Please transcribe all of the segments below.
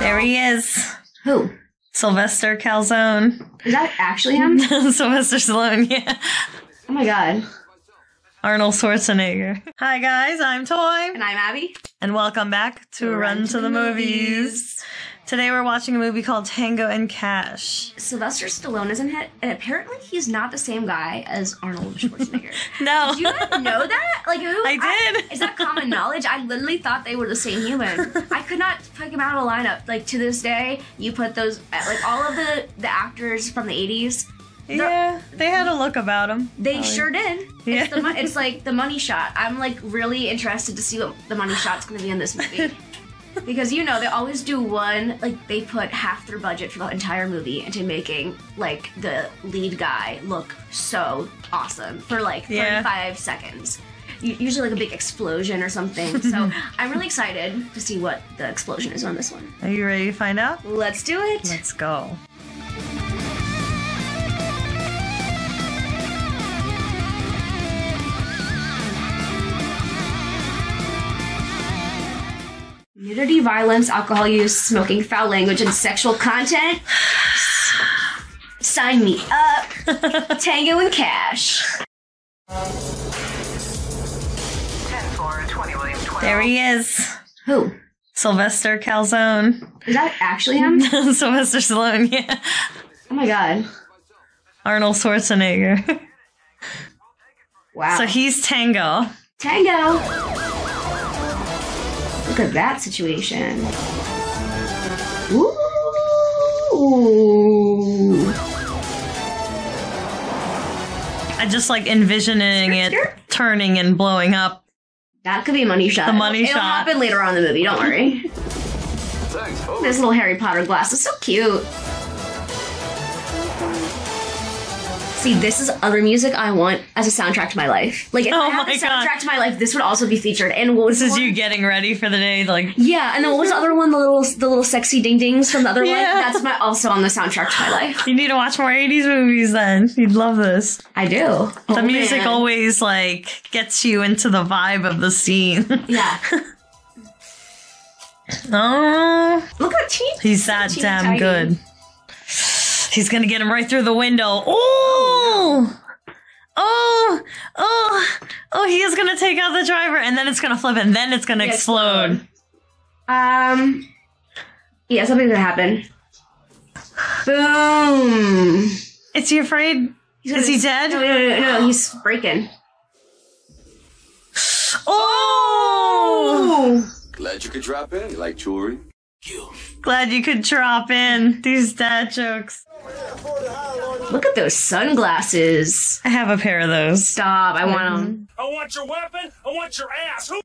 There he is. Who? Sylvester Calzone. Is that actually him? Sylvester Stallone, yeah. Oh my god. Arnold Schwarzenegger. Hi guys, I'm Toy. And I'm Abby. And welcome back to Run, to, the, movies. Today we're watching a movie called Tango and Cash. Sylvester Stallone is in it, and apparently he's not the same guy as Arnold Schwarzenegger. No. Do you know that? Like who? I did. is that common knowledge? I literally thought they were the same human. I could not pick him out of a lineup. Like to this day, you put those like all of the the actors from the '80s. yeah, they had a look about them. They sure did. Yeah. It's, the, it's like the money shot. I'm like really interested to see what the money shot's going to be in this movie. because you know they always do one like they put half their budget for the entire movie into making like the lead guy look so awesome for like Yeah. 35 seconds. Usually like a big explosion or something. So I'm really excited to see what the explosion is on this one. Are you ready to find out? Let's do it. Let's go. Nudity, violence, alcohol use, smoking, foul language, and sexual content. Sign me up. Tango and Cash. 10 4, 20 William 12. There he is. Who? Sylvester Calzone. Is that actually him? Sylvester Stallone, yeah. Oh my god. Arnold Schwarzenegger. Wow. so he's Tango. Tango. Look at that situation. Ooh. I just like envisioning it Skirt, skirt. turning and blowing up. That could be a money shot. The money It'll shot. happen later on in the movie. Don't worry. Thanks, folks. This little Harry Potter glass is so cute. See, this is other music I want as a soundtrack to my life. Like, if Oh I had a God. soundtrack to my life, this would also be featured. And what was This is one? you getting ready for the day, like Yeah, and then what was the other one? The little, the little sexy ding dings from the other Yeah. one. That's my also on the soundtrack to my life. you need to watch more 80s movies then. You'd love this. I do. The Oh, music man. always like gets you into the vibe of the scene. Yeah. oh, Look how cheap. he's that damn good. He's gonna get him right through the window. Oh! Oh, oh, oh, he is gonna take out the driver and then it's gonna flip and then it's gonna Yeah, explode. Um. Yeah, something's gonna happen. Boom. Is he afraid? He's Is he dead? No, no, no, no, no, he's breaking. Oh! Glad you could drop in. You like jewelry? Glad you could drop in these dad jokes. Look at those sunglasses. I have a pair of those. Stop. I want them. I want your weapon. I want your ass. Who?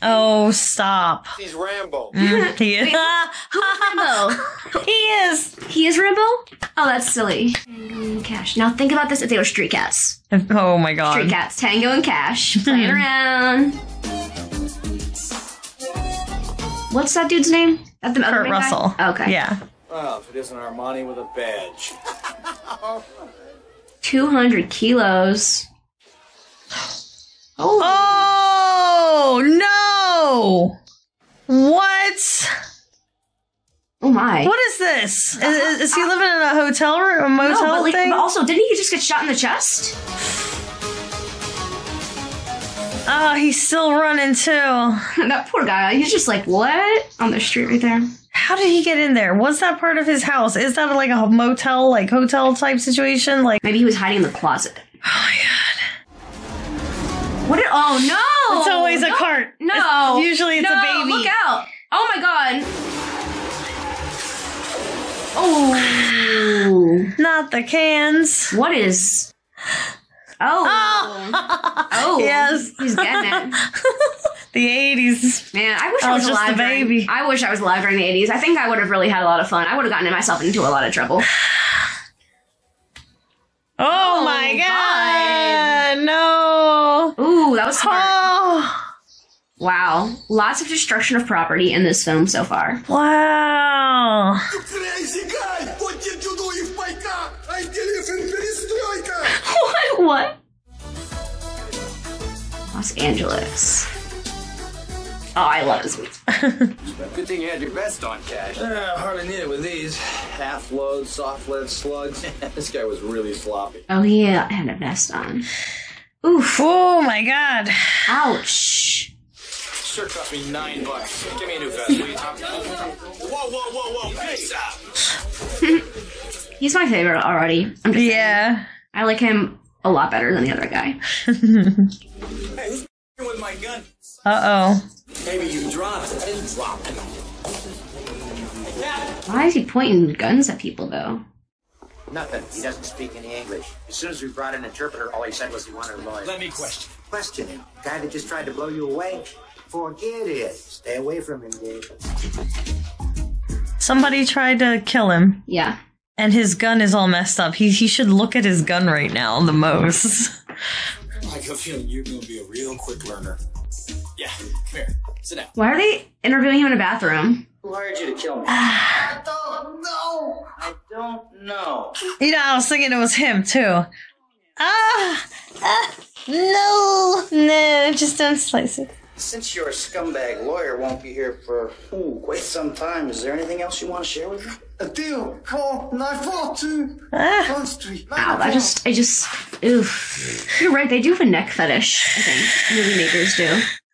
Oh, stop. He's Rambo. Mm, he is. Rambo. he is. He is Rambo? Oh, that's silly. Tango and Cash. Now think about this if they were street cats. Oh my god. Street cats. Tango and Cash. Playing around. What's that dude's name? That the Kurt main guy? Russell. Okay. Yeah. Well, if it isn't Armani with a badge. 200 kilos. Oh. Oh no! What? Oh my. What is this? Is, uh-huh. is he living in a hotel room, a No, motel but, like, thing? but also, didn't he just get shot in the chest? Oh, he's still running too. that poor guy. He's just like, what? On the street right there. How did he get in there? Was that part of his house? Is that like a motel, like hotel type situation? Like, Maybe he was hiding in the closet. oh my god. What did, oh no! it's always a cart. No. It's- usually it's no, a baby. Look out. Oh my god. Oh. Not the cans. What is. Oh. oh. Oh. Yes. He's getting it. the 80s. Man, I wish I I was, was just alive. a during- baby. I wish I was alive during the 80s. I think I would have really had a lot of fun. I would have gotten myself into a lot of trouble. Oh, oh my god. No. Ooh, that was smart. Oh. Wow. Lots of destruction of property in this film so far. Wow. You Crazy guy! What did you do in my car? I believe in perestroika! What? What? Los Angeles. Oh, I love his boots. Good thing you had your vest on, Cash. Uh, hardly need it with these. Half loads, soft lead slugs. this guy was really sloppy. Oh, he had a vest on. Oof. Oh my god. Ouch. Sure cost me nine bucks. Give me a new vest, will you, Tom? Whoa, whoa, whoa, whoa, peace out. He's my favorite already. I'm just saying. Yeah. I like him a lot better than the other guy. Hey, who's with my gun? Uh oh. Maybe you dropped it. I didn't drop it. Why is he pointing guns at people though? Nothing. He doesn't speak any English. As soon as we brought an interpreter, all he said was he wanted a lawyer. Let me question. Question him. Guy that just tried to blow you away? Forget it. Stay away from him, Gabe. Somebody tried to kill him, Yeah. And his gun is all messed up. He he should look at his gun right now the most. I have a feeling you're going to be a real quick learner. Yeah, come here. Sit down. Why are they interviewing him in a bathroom? Who hired you to kill me? I don't know. I don't know. You know, I was thinking it was him too. Ah, ah no, no, just don't slice it. Since your scumbag lawyer won't be here for ooh, quite some time, is there anything else you want to share with me? A deal for 942 Ah, Front Street. Ow, I just, I just, oof. You're right, they do have a neck fetish, I think. Movie makers do.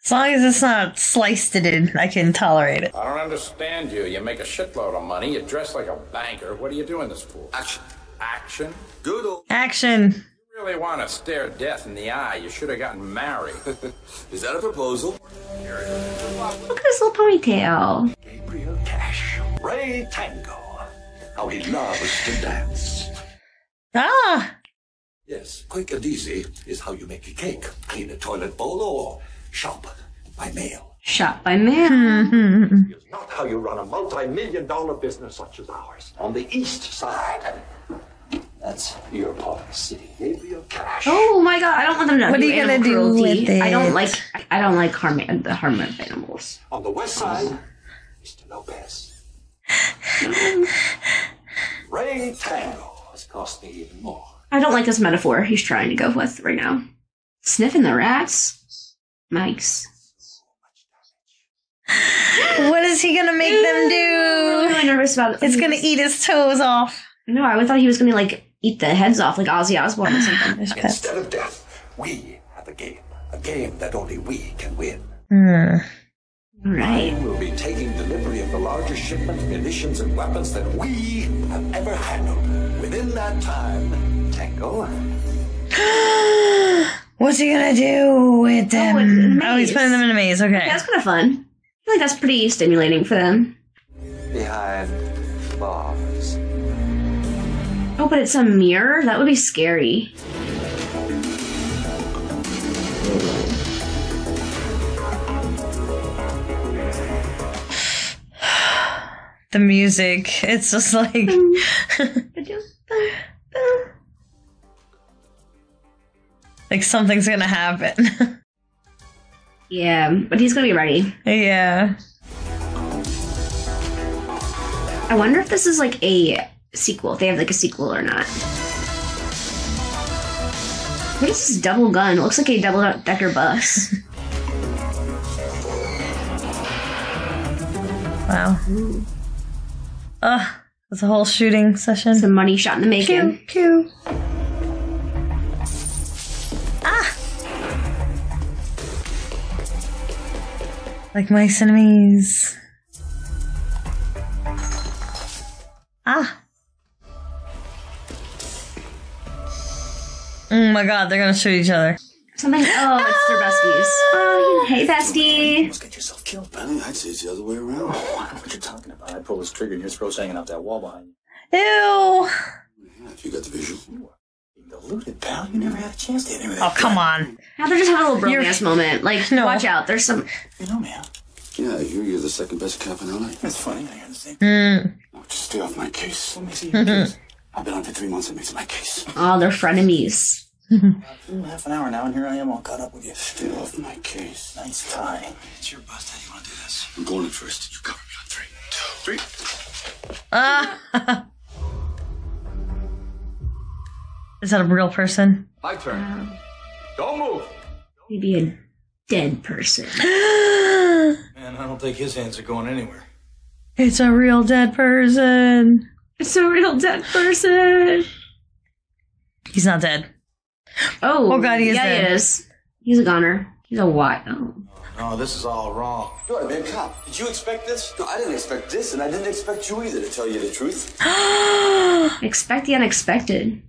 as long as it's not sliced it in, I can tolerate it. I don't understand you. You make a shitload of money. You dress like a banker. What are you doing this for? Action. Action? Good. Action. You really want to stare death in the eye? You should have gotten married. Is that a proposal? Look at this little ponytail. Gabriel Cash. Ray Tango. How he loves to dance. Ah, Yes, quick and easy is how you make a cake. Clean a toilet bowl or shop by mail. Shop by man. It's not how you run a multi-million dollar business such as ours. On the east side. That's your part policy, Gabriel Cash. Oh my god, I don't want them to know. What do are you gonna do cruelty. with I don't like, I don't like harm, the harm of animals. On the west side, Mr. Lopez. Ray Tango has cost me even more. I don't like this metaphor he's trying to go with right now. Sniffing the rats? Nice. what is he gonna make them do? I'm do? really nervous about it. It's gonna eat his toes off. No, I thought he was gonna like eat the heads off like Ozzy Osbourne or something. Instead of death, we have a game. A game that only we can win. Hmm. Right. We'll be taking delivery of the largest shipment of munitions and weapons that we have ever handled. Within that time, Tango, What's he gonna do with oh, them? in a Oh, he's putting them in a maze. Okay. That's kind of fun. I feel like that's pretty stimulating for them. behind bars. Oh, but it's a mirror? That would be scary. The music. It's just like mm. like something's gonna happen. Yeah, but he's gonna be ready. yeah. I wonder if this is like a sequel. If they have like a sequel or not. What is this double gun? It looks like a double decker bus. Wow. Ugh. That's a whole shooting session. Some money shot in the making. Pew. Ah! Like my enemies. Ah. Oh my god, they're gonna shoot each other. Something. Oh, it's their besties. Oh, hey, bestie. Let's get yourself killed, Benny. I'd say it's the other way around. I don't know What you're talking about? I'd pull this trigger and your throat's hanging out that wall behind you. Ew. Yeah, if you got the visual. You deluded, pal. You never had a chance to hit any of that Oh, come on. Now they're just having a little You're- bromance moment. Like, No. watch out. There's some. You know me, huh? Yeah, I hear you're the second best cop in LA. That's funny. I hear the same. Mm. Oh, just stay off my case. What makes it your case? I've been on for three months. It makes it my case. Oh, they're frenemies. Ooh, half an hour now, and here I am all caught up with you. Stay off my case. Nice tie. It's your bust. How do you want to do this? I'm going in first. You cover me on three, two, three. Ah. Is that a real person? My turn. Don't move. Maybe a dead person. Man, I don't think his hands are going anywhere. It's a real dead person. It's a real dead person. He's not dead. Oh, Oh, God, he is yeah, dead. he is. He's a goner. He's a what? Oh. No, this is all wrong. You're a big cop. Did you expect this? No, I didn't expect this, and I didn't expect you either, to tell you the truth. Expect the unexpected.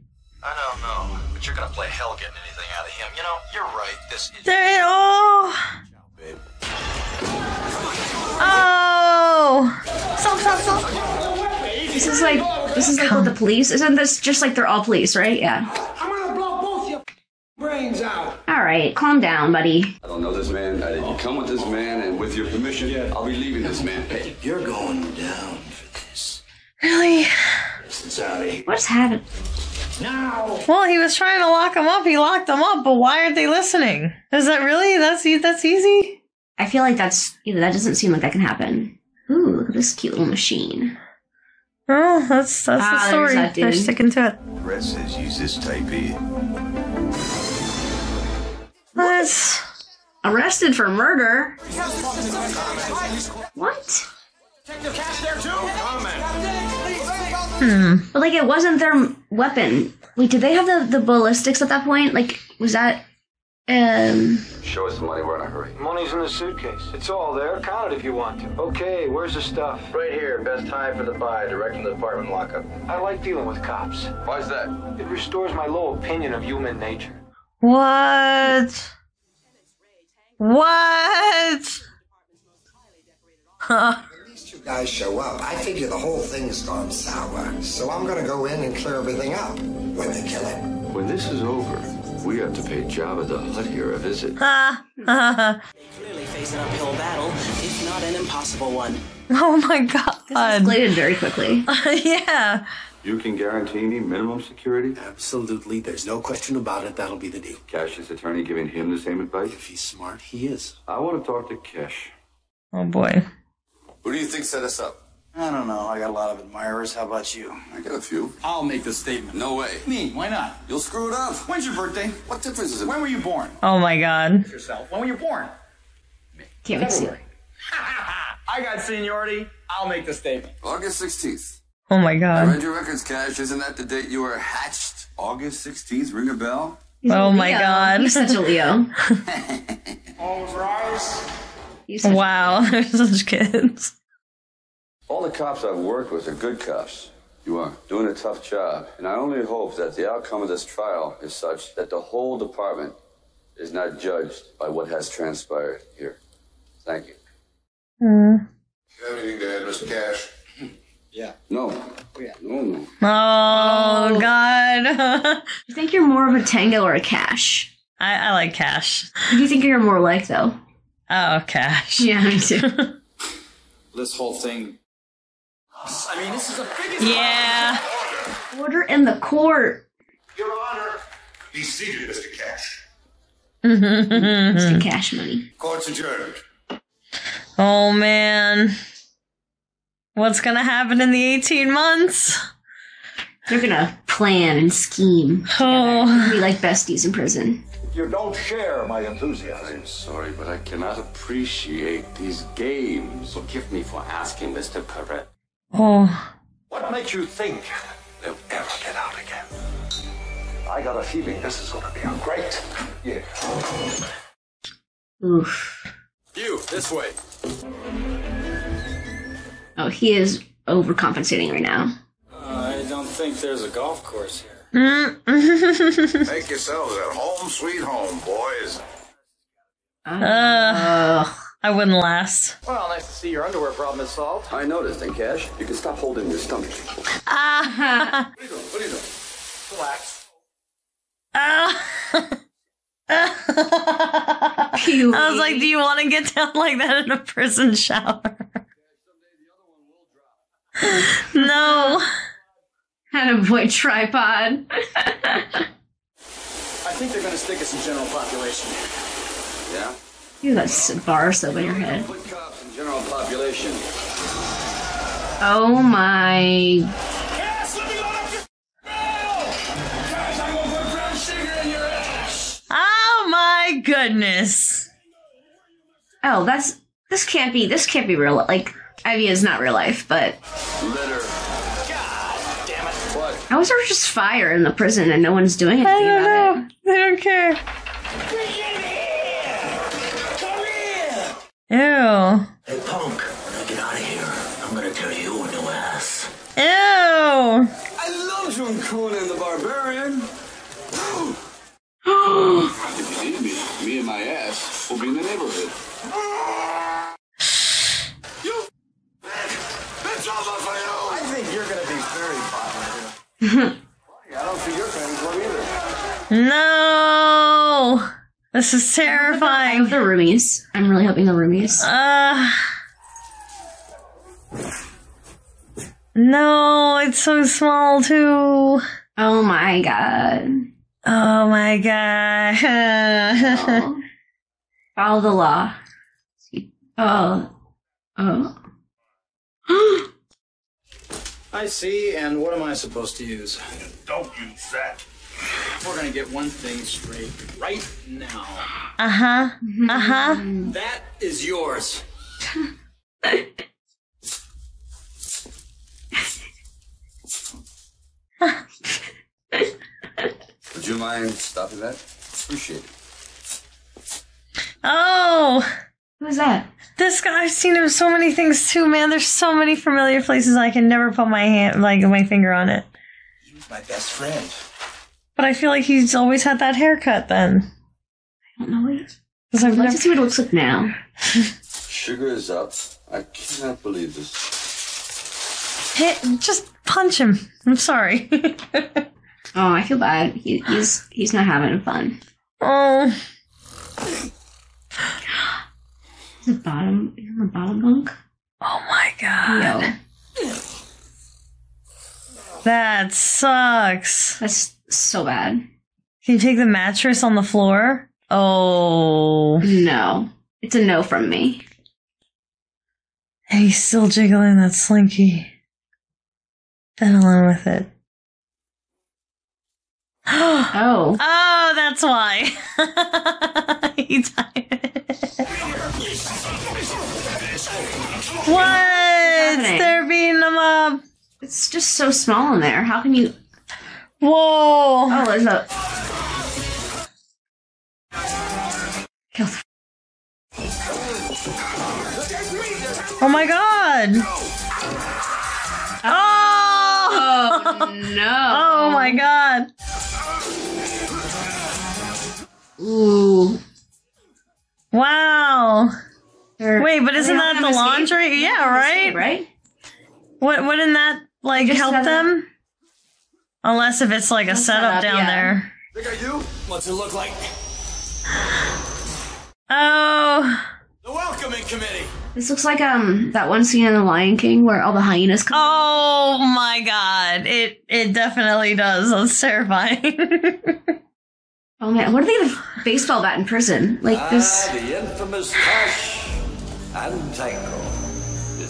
I don't know, but you're gonna play hell getting anything out of him. You know, you're right. This is. There it oh Oh Stop, stop, stop. This is like this is like with the police. Isn't this just like they're all police, right? Yeah. I'm gonna blow both your brains out. All right, calm down, buddy. I don't know this man. I didn't come with this man, and with your permission, I'll be leaving this man. Hey, You're going down for this. Really? It's out of here. What's happening? No. Well, he was trying to lock him up. He locked him up, but why aren't they listening? Is that really? That's e- that's easy. I feel like that's you know that doesn't seem like that can happen. Ooh, look at this cute little machine. Oh, that's that's Ah, the story. that They're sticking to it. Red says use this tape here. That's Arrested for murder. What? hmm. But like it wasn't their weapon. Wait, did they have the, the ballistics at that point? Like was that um Show us the money. We're in a hurry. Money's in the suitcase. It's all there. Count it if you want to. Okay, where's the stuff? Right here, best time for the buy, direct from the department lockup. I like dealing with cops. Why's that? It restores my low opinion of human nature. What? What? Huh. you guys show up, I figure the whole thing's gone sour. So I'm gonna go in and clear everything up when they kill him. When this is over, we have to pay Jabba the Hutt here a visit. Ha. Clearly face an uphill battle, if not an impossible one. oh my god. This escalated very quickly. yeah. You can guarantee me minimum security? Absolutely. There's no question about it. That'll be the deal. Cash's attorney giving him the same advice? If he's smart, he is. I want to talk to Cash. Oh boy. Who do you think set us up? I don't know. I got a lot of admirers. How about you? I got a few. I'll make the statement. No way. Me? Why not? You'll screw it up. When's your birthday? What difference is it When were you born? Oh my god. Yourself. When were you born? Can't wait to see. I got seniority. I'll make the statement. August 16th. Oh my I god. read your records, Cash. Isn't that the date you were hatched? August 16th? Ring a bell? He's a Oh my Leo. God. He's such a Leo. All rise. Wow, they're such kids. All the cops I've worked with are good cops. You are doing a tough job, and I only hope that the outcome of this trial is such that the whole department is not judged by what has transpired here. Thank you. Hmm. You have anything to add, Mr. Cash? No. Oh, yeah. No, no. Oh, oh. god. You think you're more of a Tango or a Cash? I, I like Cash. Who do you think you're more like though? Oh, Cash. Yeah, me too. This whole thing. I mean, this is a big Yeah. Order in the court. Your Honor. Be seated, Mr. Cash. Mr. Cash money. Court's adjourned. oh man. What's gonna happen in the 18 months? They're gonna plan and scheme. Oh. Be like besties in prison. You don't share my enthusiasm. I'm sorry, but I cannot appreciate these games. Forgive me for asking, Mr. Perret. Oh. What makes you think they'll ever get out again? I got a feeling this is going to be a great year. Oof. You, this way. Oh, he is overcompensating right now. I don't think there's a golf course here. Mm. Make yourselves at home, sweet home, boys. uh, I wouldn't last. Well, nice to see your underwear problem is solved. I noticed, and Cash, you can stop holding your stomach. Ah. What are you doing? What are you doing? Relax. Ah. I was like, do you want to get down like that in a prison shower? no. Had a boy tripod. I think they're gonna stick us in general population. Yeah? You got s- bar soap in your head. Put cops in general population. Oh my. Yes, let me load up this Guys, I'm gonna put brown sugar in your ass. Oh my goodness. Oh, that's This can't be. This can't be real. Like, I mean, it's not real life, but Litter. how is there just fire in the prison and no one's doing anything I don't about know. They don't care. Ew. Hey, punk, when I get out of here, I'm gonna tear you a new ass. Ew. I love John Conan and the Barbarian. if you need me, me and my ass will be in the neighborhood. I don't see your fans love either. No. This is terrifying. the roomies. I'm really hoping the roomies. Uh. No, it's so small too. Oh my god. Oh my god. Oh. Follow the law. Oh. Oh. I see, and what am I supposed to use? Don't use that. We're gonna get one thing straight right now. uh huh. Uh huh. That is yours. Would you mind stopping that? Appreciate it. Oh, Who's that? this guy. I've seen him so many things too, man. There's so many familiar places I can never put my hand, like my finger on it. He was My best friend. But I feel like he's always had that haircut then. I don't know what. 'Cause I'd I've never- to see what it looks like now. Sugar is up. I cannot believe this. Hit, just punch him. I'm sorry. Oh, I feel bad. He, he's he's not having fun. oh, The bottom, in the bottom bunk. oh my god. Yo, That sucks. that's so bad. Can you take the mattress on the floor? Oh. No, it's a no from me. And he's still jiggling that slinky. Fiddling with it. Oh, Oh, that's why. he died. what? They're beating him up. it's just so small in there. How can you? Whoa. Oh, there's a. Kill the Oh my god. Oh. Oh no! Oh my god. Ooh. Wow. They're- Wait, but isn't that the them escape? laundry? Yeah, helping right? escape, right? What wouldn't that like Just help have them? Unless if it's like a A setup, setup, down yeah. there. Think I do? What's it look like? Oh. The welcoming committee. This looks like um that one scene in The Lion King where all the hyenas come. Oh my god. It it definitely does. That's terrifying. Oh man, what are they with a baseball bat in prison? Like this. Ah, the infamous Tosh and Tango.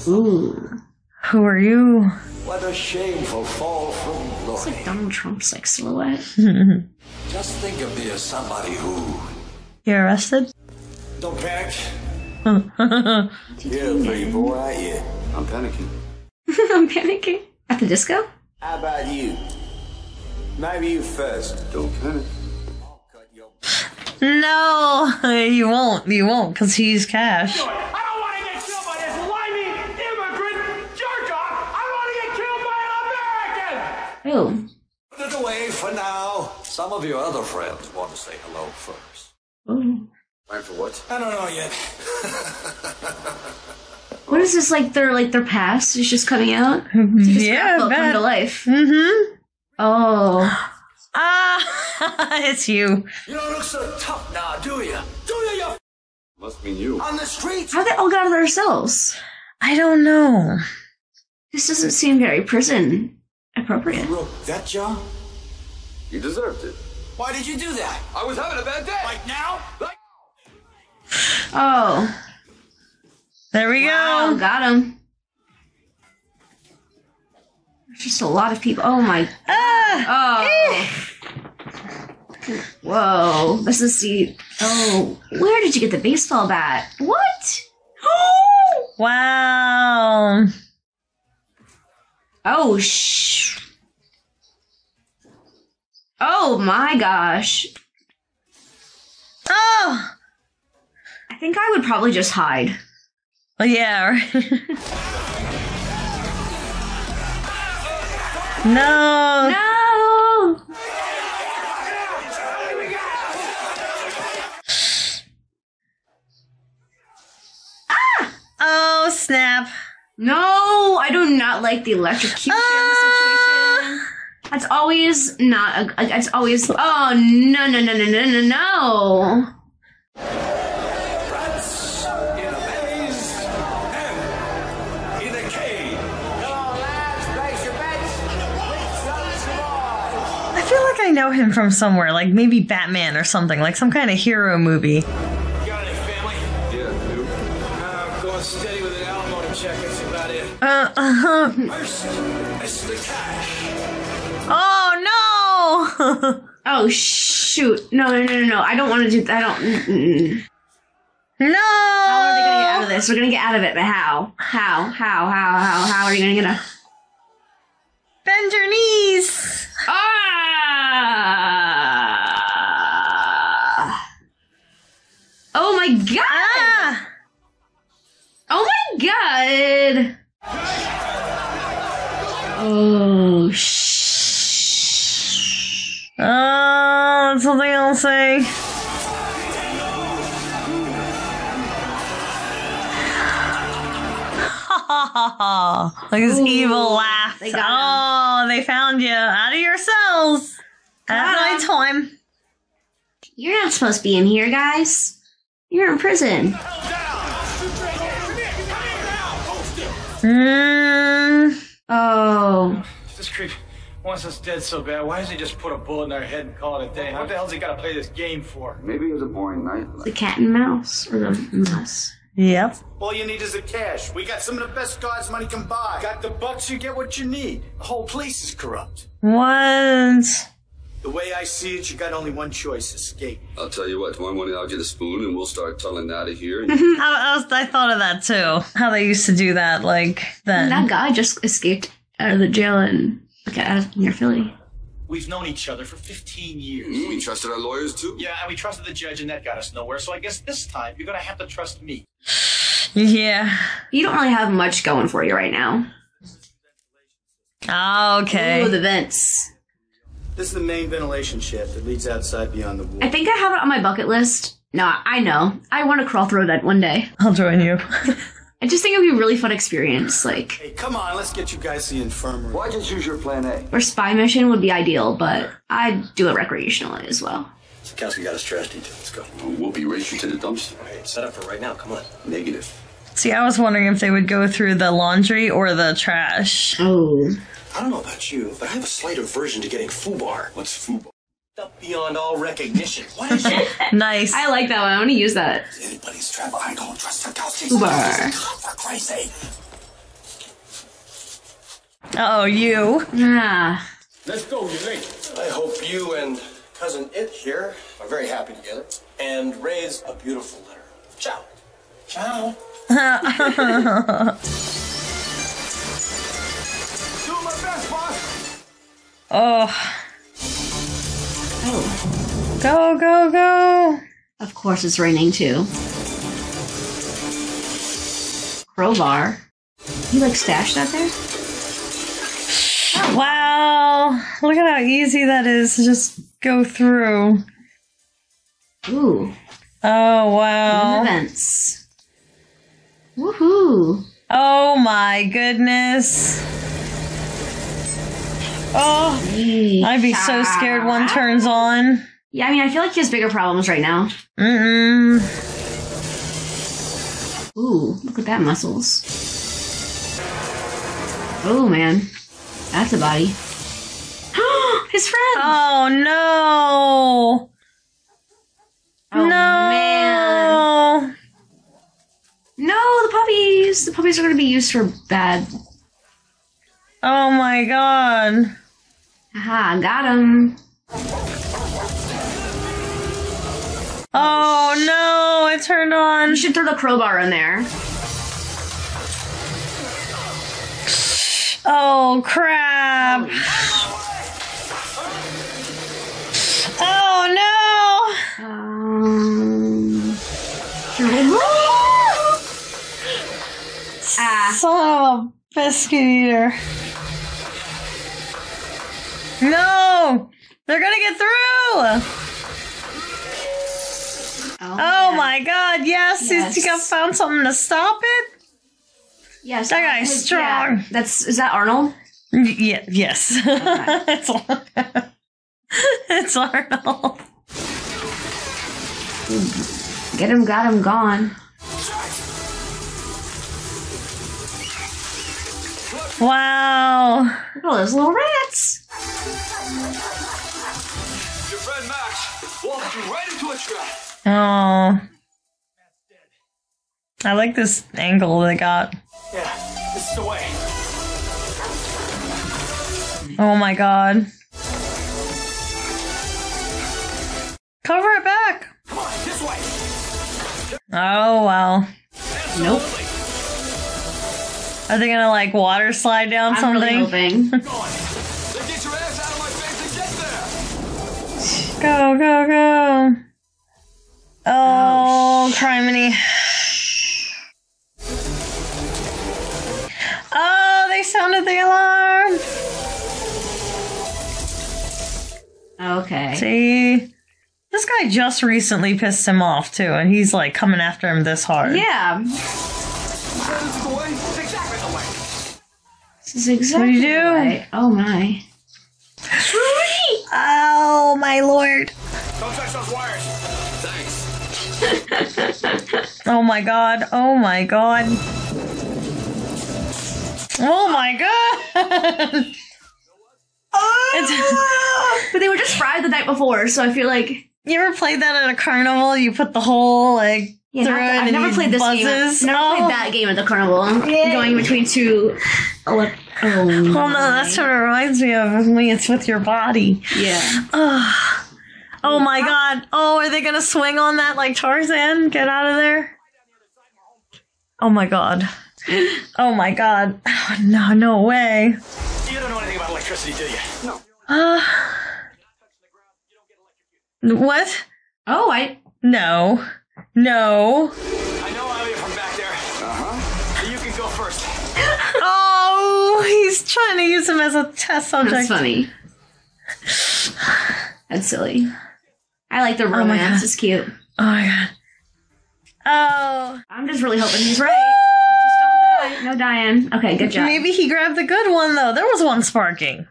Ooh. Who are you? What a shameful fall from glory. It's glory. like Donald Trump's like silhouette. Just think of me as somebody who. You're arrested? Don't panic. You're pretty boy, aren't you? I'm panicking. I'm panicking. At the disco? How about you? Maybe you first. Don't panic. No, you won't. You won't, because he's cash. I don't want to get killed by this whiny immigrant jerk off. I want to get killed by an American. Ooh. Put it away for now. Some of your other friends want to say hello first. Ooh. Time for what? I don't know yet. What is this like their like their past is just coming out? It's like a Yeah, scrapbook come to life. Mm-hmm. Oh. Ah, it's you. You don't look so tough now, do you? Do you, you Must mean you. on the streets? How they all got out of their cells? I don't know. This doesn't seem very prison appropriate. Wrote that job? You deserved it. Why did you do that? I was having a bad day. Like now? Like- Oh. There we Wow, go. got him. There's just a lot of people. Oh my. Ah, Oh. Whoa. This is the. Oh. Where did you get the baseball bat? What? wow. Oh sh. Oh my gosh. Oh. I think I would probably just hide. Oh yeah. no. No. Oh snap. No, I do not like the electrocution situation. That's always not a. It's always. Oh no no no no no no no. Rats in a maze and in a cave. Come on, lads, place your bets. Which one survives? I feel like I know him from somewhere, like maybe Batman or something, like some kind of hero movie. You got any family? Yeah, dude. Uh, going steady Uh, uh First, it's the cash. Oh no! Oh shoot! No no no no no! I don't want to do. I don't. Mm-mm. no! How are they gonna get out of this? We're gonna get out of it, but how? How? How? How? How? How are you gonna get out? Bend your knees! Ah! Oh my god! Ah! Oh my god! Oh shh. Uh, oh, that's something I'll say. like his Ooh, evil laugh. they got oh, they found you out of your cells at Got night 'em. time. You're not supposed to be in here, guys. You're in prison. Mm, Oh. This creep wants us dead so bad. Why doesn't he just put a bullet in our head and call it a day? What the hell's he got to play this game for? Maybe it was a boring night. The cat and mouse. Or the mouse. yep. All you need is the cash. We got some of the best God's money can buy. Got the bucks, you get what you need. The whole place is corrupt. What? The way I see it, you got only one choice: escape. I'll tell you what, tomorrow morning I'll get a spoon and we'll start tunneling out of here. And I, I, was, I thought of that too. How they used to do that, like then. That guy just escaped out of the jail and okay, out of near Philly. We've known each other for 15 years. Mm, we trusted our lawyers too. Yeah, and we trusted the judge, and that got us nowhere. So I guess this time you're gonna have to trust me. Yeah. You don't really have much going for you right now. Oh, okay. Ooh, the vents. This is the main ventilation shaft that leads outside beyond the wall. I think I have it on my bucket list. No, I know. I want to crawl through that one day. I'll join you. I just think it would be a really fun experience. Like, Hey, come on, let's get you guys to the infirmary. Why just use your plan A? or spy mission would be ideal, but I'd do it recreationally as well. Sikowski got his trash detail. Let's go. We'll be racing to the dumpster. Hey, it's set up for right now. Come on. Negative. See, I was wondering if they would go through the laundry or the trash. Oh. I don't know about you, but I have a slight aversion to getting foobar. What's food? Up beyond all recognition. What is it? Nice. I like that one. I want to use that. Anybody's trap. I don't trust Sikowski. Foobar. God, for Christ's sake. Oh, you. Yeah. Let's go, you late. I hope you and cousin It here are very happy together and raise a beautiful litter. Ciao. Ciao. Oh. Oh. Go, go, go. Of course, it's raining too. Crowbar. You like stashed that there? Wow. Look at how easy that is to just go through. Ooh. Oh, wow. Events. Woohoo. Oh, my goodness. Oh, I'd be so scared one turns on. Yeah, I mean, I feel like he has bigger problems right now. Mm-mm. Ooh, look at that muscles. Oh man, that's a body. His friend. Oh, no. Oh, no. man. No, the puppies. The puppies are going to be used for bad. Oh, my God. Aha, got him. Oh no, it turned on. You should throw the crowbar in there. Oh crap. Oh no. Um, ah. Son of a biscuit eater. No! They're gonna get through! Oh, oh my god, yes, Yes. he's got found something to stop it? Yes, That guy's strong. yeah. That's is that Arnold? Yeah, yes. it's, it's Arnold. Get him, got him, gone. Wow. Oh, Look at all those little rats. Your friend Max walked you right into a trap. Oh. I like this angle they got. Yeah, this is the way. Oh my god. Cover it back. Come on, this way. Oh wow. Nope. Are they gonna like water slide down I'm something? really hoping. Then get your ass out of my face and get there. Go, go, go. Oh, oh, criminy. Oh, they sounded the alarm. Okay. See? This guy just recently pissed him off too, and he's like coming after him this hard. Yeah. This is exactly What'd you do? right. Oh my. Oh my lord. Don't touch those wires. Thanks. Oh my god. Oh my god. Oh my god. It's- ah! But they were just fried the night before, so I feel like you ever played that at a carnival? You put the whole like yeah, through not it I've and never played this game. I've never oh. played that game at the carnival. Going between two. Ele- oh, Well, no, that's what it reminds me of me. it's with your body. Yeah. Oh, oh my god. Oh, are they gonna swing on that like Tarzan? Get out of there. Oh my god. Oh my god. Oh, no, no way. You don't know anything about electricity, do you? No. Uh, what? Oh, I. No. No. Trying to use him as a test subject. That's funny. That's silly. I like the oh romance. God. it's cute. Oh my god. Oh. I'm just really hoping he's right. Oh. Just don't die. No dying. Okay, good job. Maybe he grabbed the good one though. There was one sparking.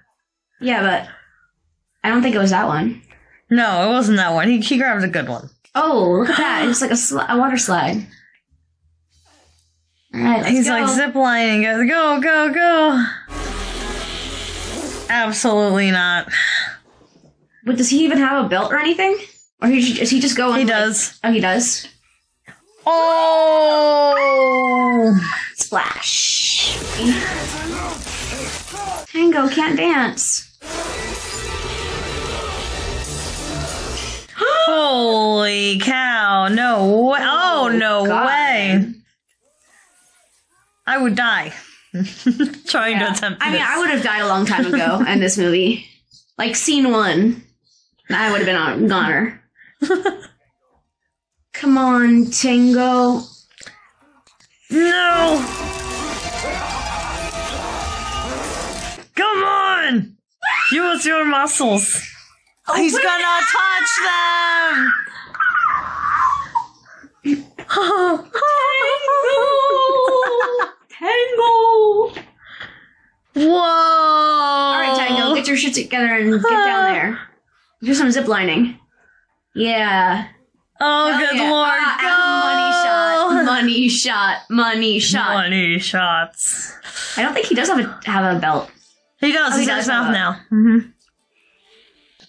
Yeah, but I don't think it was that one. No, it wasn't that one. He, he grabbed a good one. Oh, look at that! It's like a, sli- a water slide. All right, He's go. like ziplining. Goes, Go, go, go. Absolutely not. But does he even have a belt or anything? Or he, is he just going? He like- does. oh, he does. Oh! Splash. Tango can't dance. Holy cow! No way! Oh, oh, no God. way! I would die trying to attempt. I mean, this. I would have died a long time ago in this movie. Like scene one, I would have been on goner. Come on, Tango. No! Come on! Use your muscles. Oh, He's gonna touch them! Tango. Whoa! All right, Tango, get your shit together and get down there. Do some zip lining. Yeah. Oh, Hell good yeah. lord! Ah, go! Money shot. Money shot. Money shot. Money shots. I don't think he does have a have a belt. He does. Oh, he He's in does his mouth a- now. hmm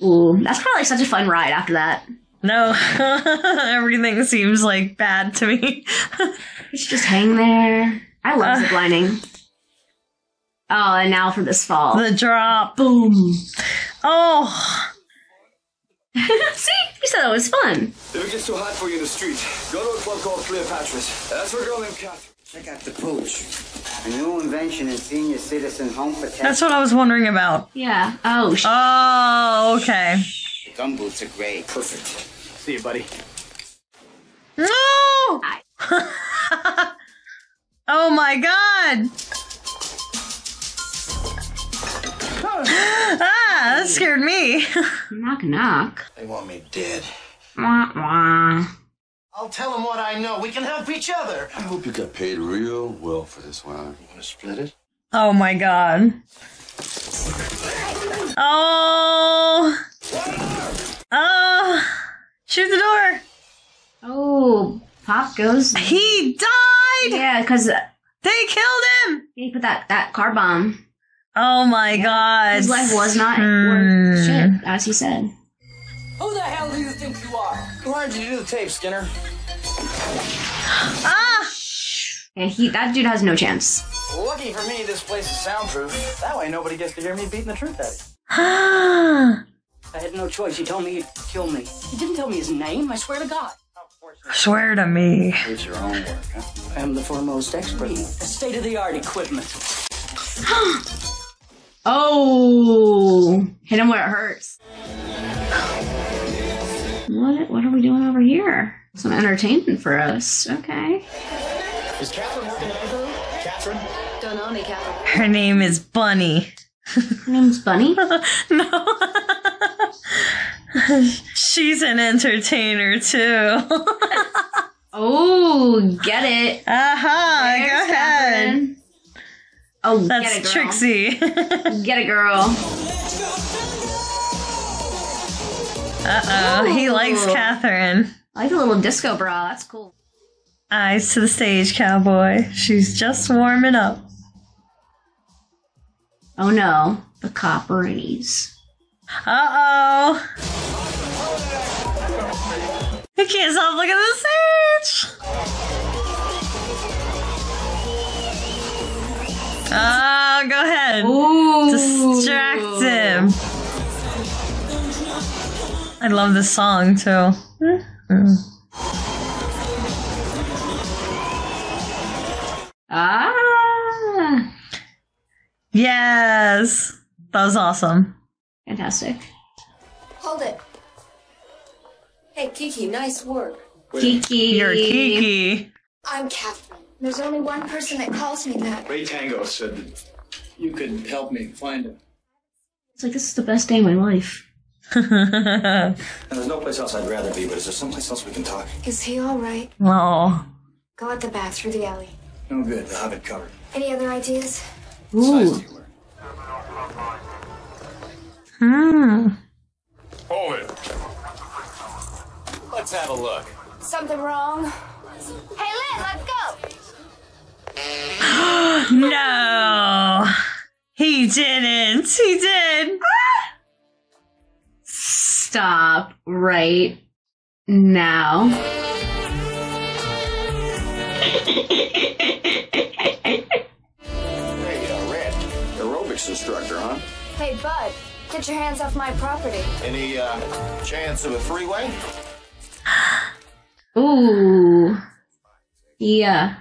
Ooh, that's probably such a fun ride after that. No, everything seems like bad to me. You should just hang there. I love Uh. zip lining. Oh, and now for this fall. the drop. Boom. Oh, See? You said that was fun. If it gets too hot for you in the street, go to a club called Cleopatra's. That's for a girl named Catherine. Check out the pooch. A new invention in senior citizen home protection. That's what I was wondering about. Yeah. Oh. Sh- Oh, okay. Gum boots are great. Perfect. See you, buddy. No! oh my god! ah, that scared me. knock knock. They want me dead. Wah, wah. I'll tell them what I know. We can help each other. I hope you got paid real well for this one. You Want to split it? Oh my god. Oh. Oh. Shoot the door. Oh, Pop goes. He died. Yeah, because They killed him. he put that that car bomb. Oh my god. His life was not Hmm. worth shit, as he said. Who the hell do you think you are? Who hired you to do the tape, Skinner? Ah! And he that dude has no chance. Lucky for me, this place is soundproof. That way nobody gets to hear me beating the truth out of you. I had no choice. He told me you'd kill me. He didn't tell me his name. I swear to God. Swear to me. It's your own work, huh? I am the foremost expert. The state of the art equipment. Oh, hit him where it hurts. What what are we doing over here? Some entertainment for us. Okay. Is Catherine working at Anchor? Catherine? Don't know any Catherine. Her name is Bunny. Her name's Bunny? no. She's an entertainer too. Oh, get it. Aha, There's go ahead. Catherine. Oh, That's get it, girl. Trixie. Get it, girl. Uh oh, he likes Catherine. I like a little disco bra. That's cool. Eyes to the stage, cowboy. She's just warming up. Oh no, the copperities. Uh oh. I can't stop looking at the stage. Oh, go ahead. Distract him. I love this song too. Ah, Yes. That was awesome. Fantastic. Hold it. Hey, Kiki, nice work. Kiki. You're Kiki. I'm Catherine. There's only one person that calls me that. Ray Tango said that you could help me find him. It's like this is the best day of my life. And there's no place else I'd rather be, but is there someplace else we can talk? Is he all right? No. Go at the back through the alley. No good. I'll have it covered. Any other ideas? Ooh. Hmm. Hold it. Let's have a look. Something wrong? Hey, Lynn, let's go. no. He didn't. He did. Stop right now. Hey, uh, Red, aerobics instructor, huh? Hey, Bud, get your hands off my property. Any uh, chance of a three-way? Ooh. Yeah.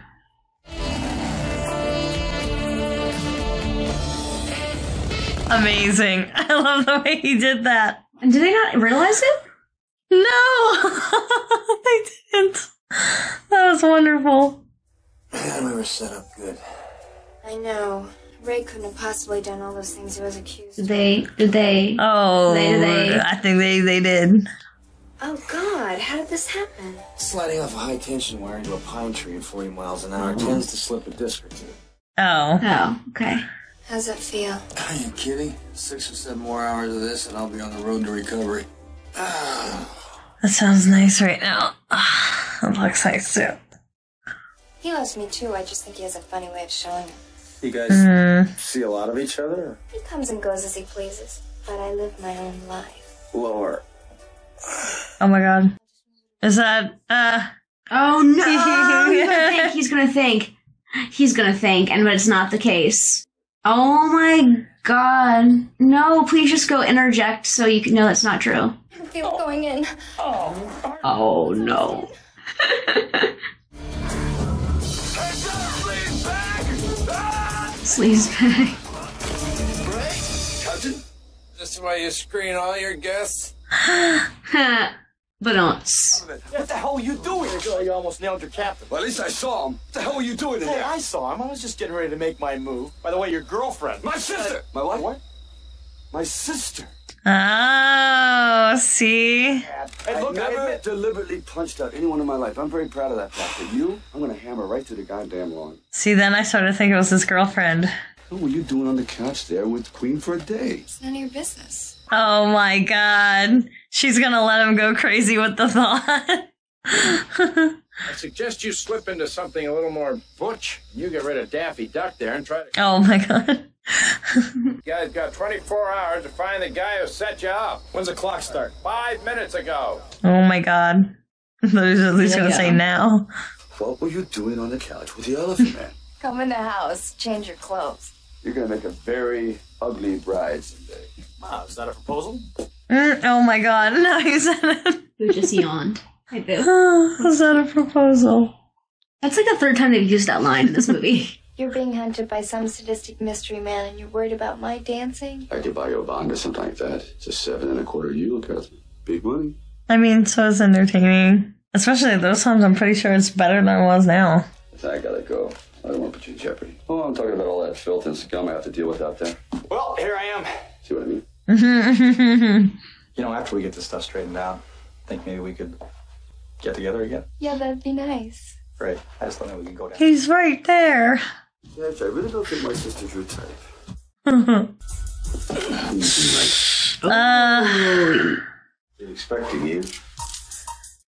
Amazing. I love the way he did that. And did they not realize it? No. they didn't. That was wonderful. Man, we were set up good. I know. Ray couldn't have possibly done all those things he was accused Did they? Did they? Oh, They- they- I think they, they did. Oh, God, how did this happen? Sliding off a high tension wire into a pine tree at 40 miles an hour tends to slip a disc or two. Oh. Oh, okay. How's that feel? Are you kidding? Six or seven more hours of this, and I'll be on the road to recovery. That sounds nice right now. That looks nice too. He loves me too. I just think he has a funny way of showing it. You guys Mm. see a lot of each other? He comes and goes as he pleases, but I live my own life. Lower. Oh my god. Is that uh Oh no! he's gonna think. He's gonna think. He's gonna think, and but it's not the case. Oh my god! No, please just go interject so you can know that's not true. I feel going in. Oh no! Please back! Ah! Sleaze bag. Cousin? This the way you screen all your guests? but don't. What the hell are you doing? You almost nailed your captain. Well, at least I saw him. What the hell are you doing in Hey, there? I saw him. I was just getting ready to make my move. By the way, your girlfriend. My sister! My what? What? My sister. Oh, see? Hey, look, I I never admit- deliberately punched out anyone in my life. I'm very proud of that fact. But you, I'm gonna hammer right through the goddamn lawn. See, then I started to think it was his girlfriend. What were you doing on the couch there with Queen for a day? It's none of your business. Oh my god. She's gonna let him go crazy with the thought. I suggest you slip into something a little more butch. You get rid of Daffy Duck there and try to. oh my god. You guys got 24 hours to find the guy who set you up. When's the clock start? Five minutes ago. Oh my god. I was at least gonna say now. What were you doing on the couch with the elephant man? Come in the house, change your clothes. You're gonna make a very ugly bride someday. Wow, is that a proposal? Mm, oh my god. No, he said it. Who just yawned. I do. Ah, was that a proposal? That's like the third time they've used that line in this movie. You're being hunted by some sadistic mystery man and you're worried about my dancing? I could buy you a bond or something like that. It's a seven and a quarter yield, Catherine. Big money. I mean, so it's entertaining. Especially those times, I'm pretty sure it's better than it was now. I gotta go. I don't want to put you in jeopardy. Oh, I'm talking about all that filth and scum I have to deal with out there. Well, here I am. See what I mean? You know, after we get this stuff straightened out, I think maybe we could get together again. Yeah, that'd be nice. Right. I just thought maybe we could go down. He's right there. Yes, I really don't think my sister's your type. uh, Been expecting you.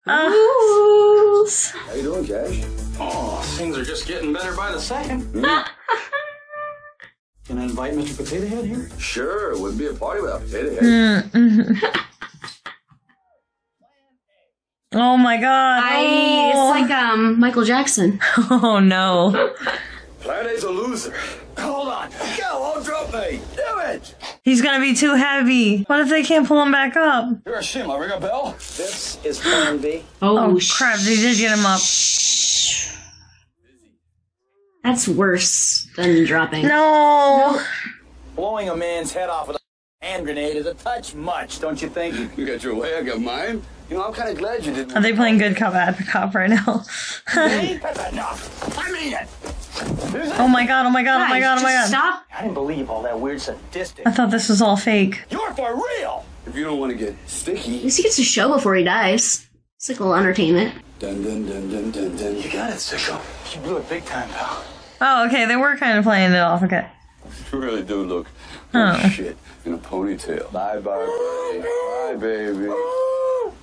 uh, How you doing, Cash? Oh, things are just getting better by the second. Hmm? Can I invite Mr. Potato Head here? Sure, it wouldn't be a party without potato head. oh my god. I, oh. it's like um Michael Jackson. oh no. Plan A's a loser. Hold on. Go, I'll drop me. Do it. He's gonna be too heavy. What if they can't pull him back up? You're a shame. I'll ring a bell. This is Plan B. Oh, Oh crap, they did get him up. That's worse than dropping. No. Blowing a man's head off with a hand grenade is a touch much, don't you think? You got your way, I got mine. You know, I'm kind of glad you didn't. Are they playing good cop bad cop right now? That's enough. I mean it. oh my god, oh my god, oh my god, oh my god. Stop. I didn't believe all that weird sadistic. I thought this was all fake. You're for real. If you don't want to get sticky. At least he gets to show before he dies. It's like a little entertainment. Dun dun dun dun dun dun. You got it, Sicko. You blew it big time, pal. Oh, okay, they were kind of playing it off. Okay. You really do look Oh. shit in a ponytail. Bye bye, baby. Bye, baby.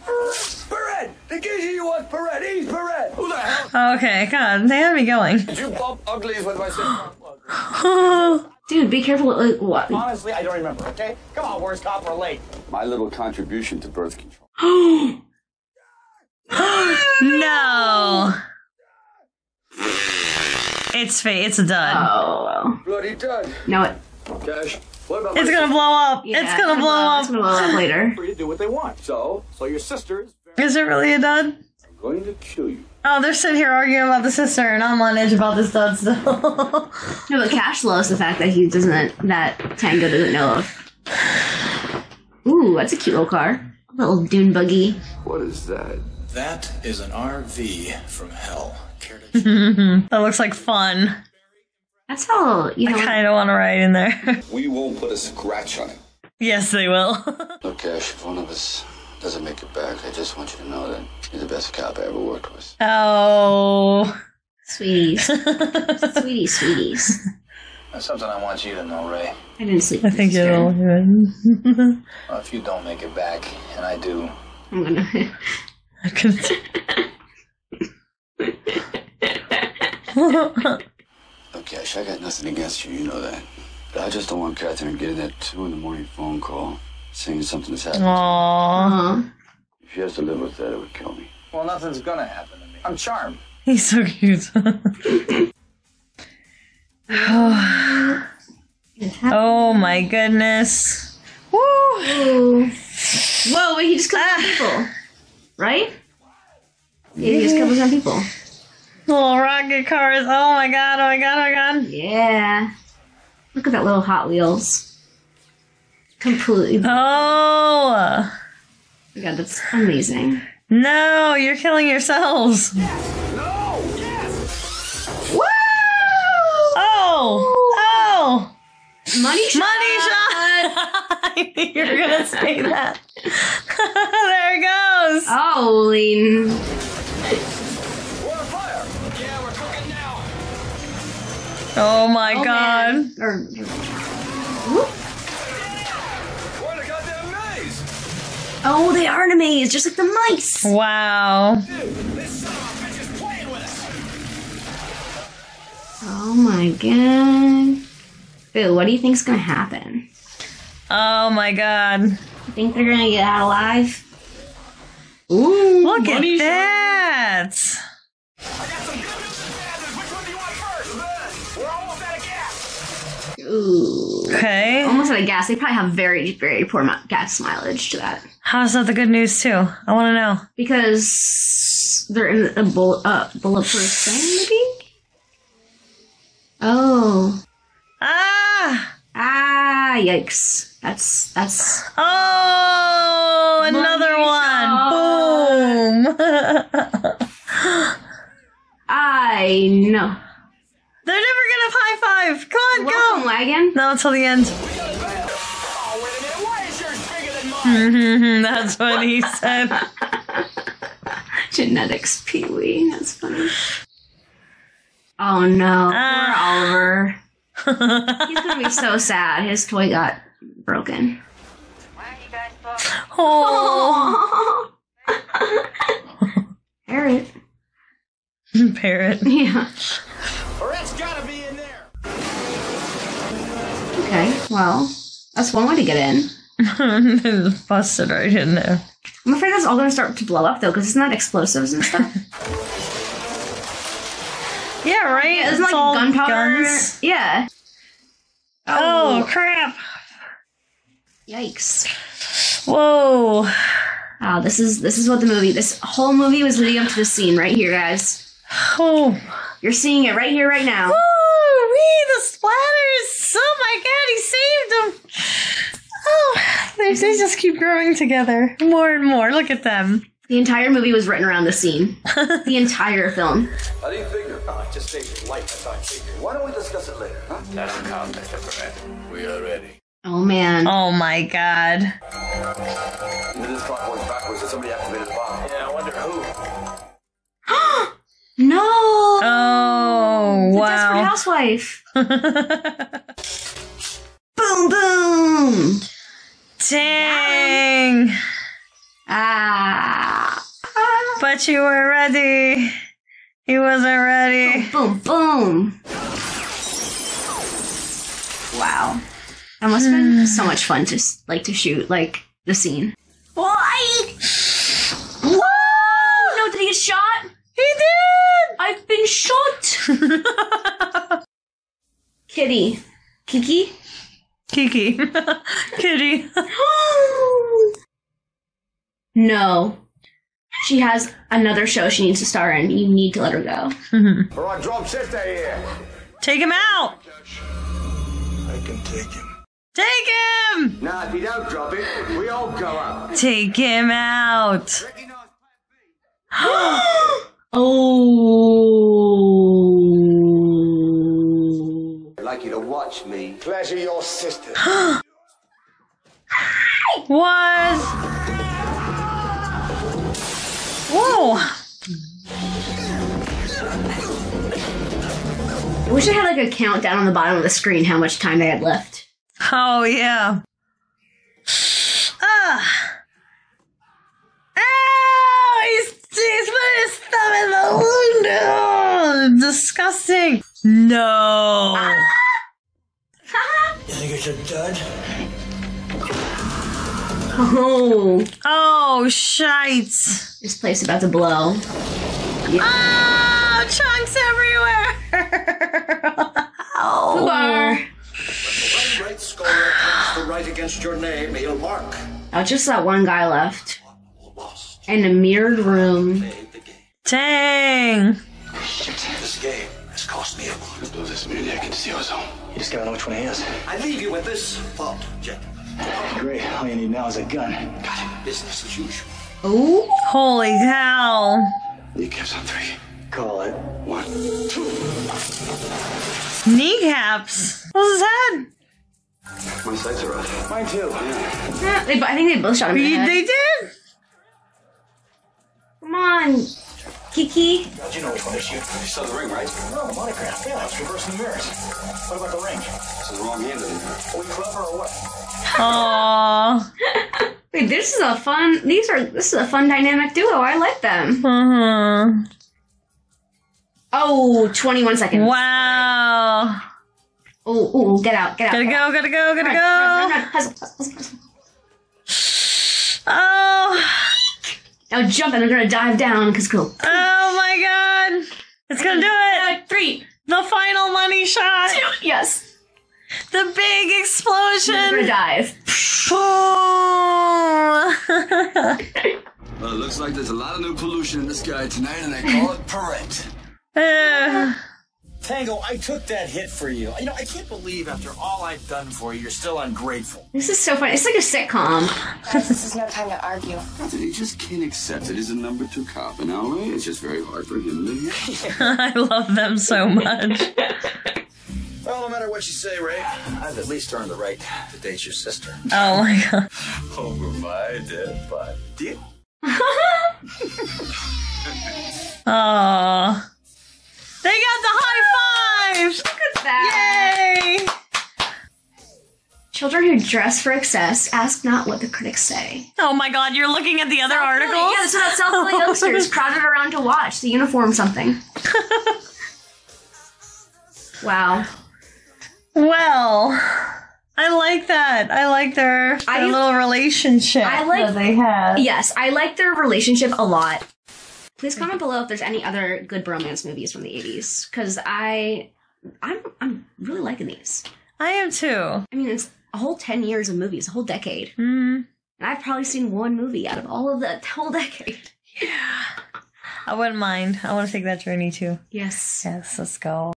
Perret! The geezer you want, Perret! He's Perret! Who the hell? Okay, God, they had me going. Did you bump uglies with my sister? Dude, be careful. Like, what? Honestly, I don't remember, okay? Come on, worst cop, we're late. My little contribution to birth control. no. It's fake. It's a dud. Oh. Bloody dud. No, it. Cash. What about It's gonna blow up. Yeah, it's gonna blow up. It's up. gonna blow up later. Free to do what they want. So, So your sister is Is it really a dud? I'm going to kill you. Oh, they're sitting here arguing about the sister, and I'm on edge about this dud still. No, but Cash loves the fact that he doesn't, that Tango doesn't know of. Ooh, that's a cute little car. A little dune buggy. What is that? That is an RV from hell. Care to that looks like fun. That's all, you know. I kind of want to ride in there. We won't put a scratch on it. yes, they will. Look, Cash, if one of us doesn't make it back, I just want you to know that you're the best cop I ever worked with. oh. Sweeties. Sweeties, sweeties. That's something I want you to know, Ray. I didn't sleep. I think this it'll. dude. Well, if you don't make it back, and I do, I'm gonna. I couldn't. Look, Cash, I got nothing against you, you know that. But I just don't want Catherine getting that two in the morning phone call saying something has happened. Aww. Uh-huh. If she has to live with that, it would kill me. well, nothing's gonna happen to me. I'm charmed. He's so cute. oh my goodness. Woo! Ooh. Whoa, wait, he just killed some people. Right? Yeah, he just killed some people. Little rocket cars. Oh my god, oh my god, oh my god. Yeah. Look at that little Hot Wheels. Completely. Oh, oh my god, that's amazing. no, you're killing yourselves. Oh, oh, Money shot. money shot. You're gonna say that. there it goes. Oh, Holy. Oh my Oh, god. Or, oh, they are in a maze, just like the mice. Wow. Oh my god. Boo, what do you think's gonna happen? Oh my god. You think they're gonna get out alive? Ooh, Look at that. Ooh. Okay. Almost out of gas. They probably have very, very poor mi- gas mileage to that. How's that the good news too? I want to know. Because they're in a bull- uh, bulletproof thing, maybe? Oh. Ah! Ah, yikes. That's, that's. Oh, another one. Boom. I know. They're never gonna high five. Come on, Welcome, go. wagon. No, until the end. Mhm, That's what he said. Genetics Pee Wee. That's funny. Oh no. Ah. Poor Oliver. He's gonna be so sad. His toy got broken. Oh, Perret. Perret. Yeah. Okay, well, that's one way to get in. Busted right in there. I'm afraid that's all gonna start to blow up though, because it's not explosives and stuff. Yeah, right. Isn't It's like gunpowder? guns. Yeah. Oh, oh crap! Yikes. Whoa. Wow, this is this is what the movie this whole movie was leading up to this scene right here, guys. Oh. You're seeing it right here, right now. Woo! Wee, the splatters! Oh my god, he saved them! Oh, they, they just keep growing together more and more. Look at them. The entire movie was written around this scene. the entire film. How do you figure? Oh, I just saved your life. That's how I figured. Why don't we discuss it later, huh? That'll count, Mr. Barrett. We are ready. Oh man. Oh my god. Either this clock went backwards or somebody activated the bomb. Yeah, I wonder who. No. Oh, The wow. Desperate Housewife. boom boom. Dang. Ah. But you were ready. He wasn't ready. Boom boom. Wow. That must have been so much fun to s- like to shoot like the scene. Why? Whoa! No, did he get shot? He did! I've been shot. Kitty. Kiki? Kiki. Kitty. no. She has another show she needs to star in. You need to let her go. Mm-hmm. All right, drop sister here. Take him out! I can take him. Take him! Now, if you don't drop it, we all go out. Take him out! Oh. I'd like you to watch me. Pleasure your sister. was. Whoa! I wish I had like a countdown on the bottom of the screen how much time they had left. Oh, yeah. Ah! Ow! He's, he's put his thumb in the wound! Oh, disgusting! No! You think it's a dud? Oh, Oh, shite! this place about to blow. Oh, chunks everywhere! oh. Bar. Right scorer comes to write against your name, he'll mark. Oh, just that one guy left. In a mirrored room. Dang! This game has cost me a lot. Entonces mi día que te sigo son. You just gotta know which one he is. I leave you with this thought, Jack. Great. All you need now is a gun. Got it. Business as usual. Ooh. Holy cow. Kneecaps on three. Call it. One, two. Kneecaps. What's his head? My sights are off. Mine too. Yeah, they, I think they both shot him in the They, head. they did. Come on, Kiki. How'd you know which one to shoot? You saw the ring, right? No, the monograph. Yeah, it's reversing the mirrors. What about the ring? It's the wrong hand in there. Are we clever or what? Aww. Wait, this is a fun. These are. This is a fun dynamic duo. I like them. Uh-huh. Oh, 21 seconds. Wow. Oh, oh, get out, get out. Gotta get go, out. gotta go, gotta Run, go. run, run, run. Hustle, hustle, hustle, hustle. Oh. Now jump and they're gonna dive down because cool. Oh my god. It's gonna do it. Uh, three. The final money shot. Two. Yes. The big They're gonna explosion. dive. Oh. Well, it looks like there's a lot of new pollution in the sky tonight, and they call it Perret. Uh, Tango, I took that hit for you. You know, I can't believe after all I've done for you, you're still ungrateful. This is so funny. It's like a sitcom. Guys, this is no time to argue. Nothing, he just can't accept it. He's a number two cop, and now Ray, it's just very hard for him to get. I love them so much. Well, no matter what you say, Ray, I've at least earned the right to date your sister. Oh my god. Over my dead body. Oh. They got the high five. Look at that. Yay. Children who dress for excess ask not what the critics say. Oh my god, you're looking at the other articles? Yeah, so that's South Philly youngsters crowded around to watch the uniform something. wow. Well, I like that. I like their, their I- little relationship I like- that they have. Yes, I like their relationship a lot. Please comment below if there's any other good bromance movies from the 80s because I I'm I'm really liking these. I am too. I mean, it's a whole 10 years of movies, a whole decade. Mm, And I've probably seen one movie out of all of that whole decade. Yeah. I wouldn't mind. I want to take that journey too. Yes. Yes, let's go.